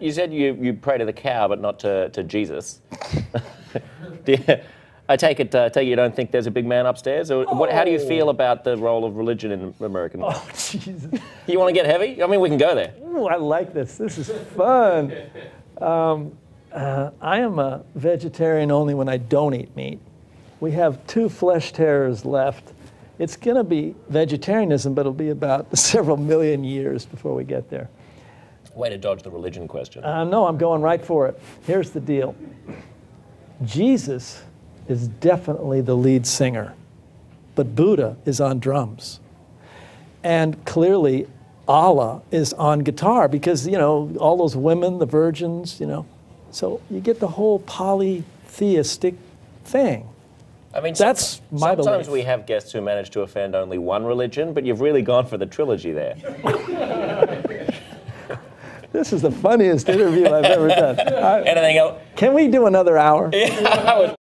You said you, you pray to the cow, but not to, to Jesus. You- I take it, uh, take you don't think there's a big man upstairs? Or what, how do you feel about the role of religion in American? Oh, Jesus. You want to get heavy? I mean, we can go there. Ooh, I like this. This is fun. Um, uh, I am a vegetarian only when I don't eat meat. We have two flesh terrors left. It's going to be vegetarianism, but it'll be about several million years before we get there. Way to dodge the religion question. Uh, no, I'm going right for it. Here's the deal Jesus is definitely the lead singer, but Buddha is on drums. And clearly, Allah is on guitar because, you know, all those women, the virgins, you know. So you get the whole polytheistic thing. I mean, That's some- my sometimes belief. we have guests who manage to offend only one religion, but you've really gone for the trilogy there. This is the funniest interview I've ever done. I- Anything else? can we do another hour? Was